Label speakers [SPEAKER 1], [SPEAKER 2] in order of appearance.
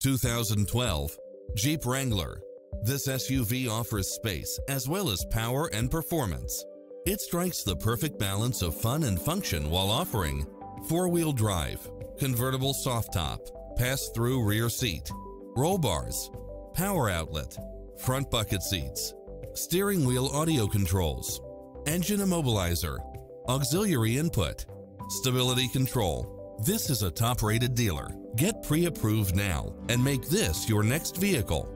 [SPEAKER 1] 2012 Jeep Wrangler. This SUV offers space as well as power and performance. It strikes the perfect balance of fun and function while offering four-wheel drive, convertible soft top, pass-through rear seat, roll bars, power outlet, front bucket seats, steering wheel audio controls, engine immobilizer, auxiliary input, stability control. This is a top-rated dealer. Get pre-approved now and make this your next vehicle.